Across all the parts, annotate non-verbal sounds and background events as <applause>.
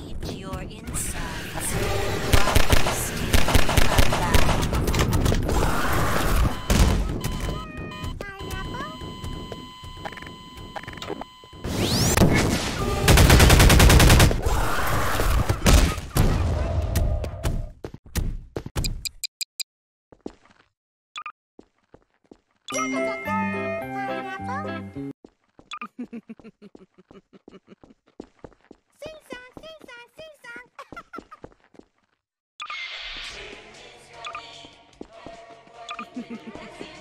eat your insides while you're still alive. Sing Gracias. <laughs>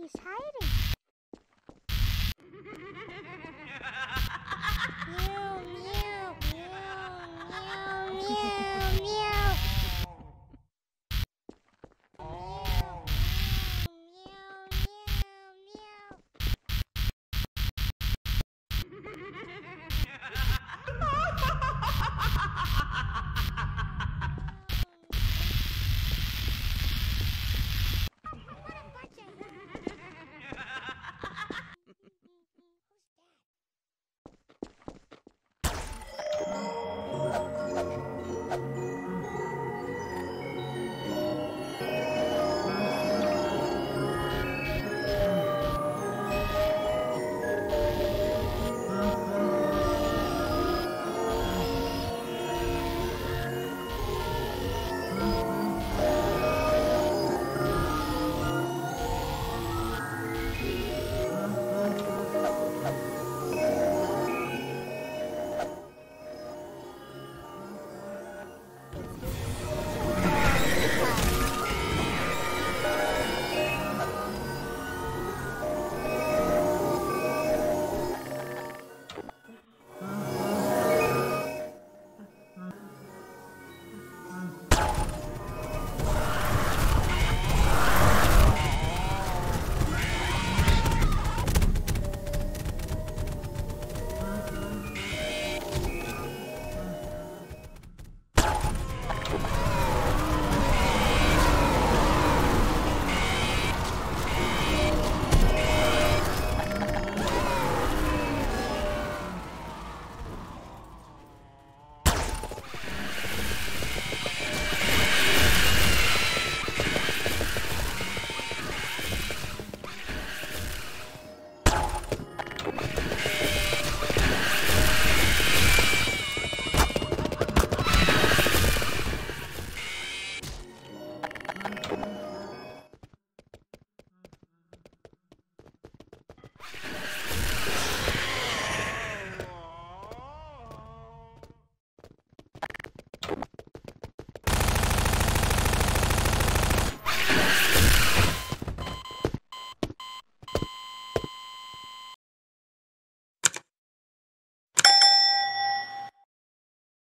Everybody's hiding. <laughs> meow, meow, meow, meow, meow, meow.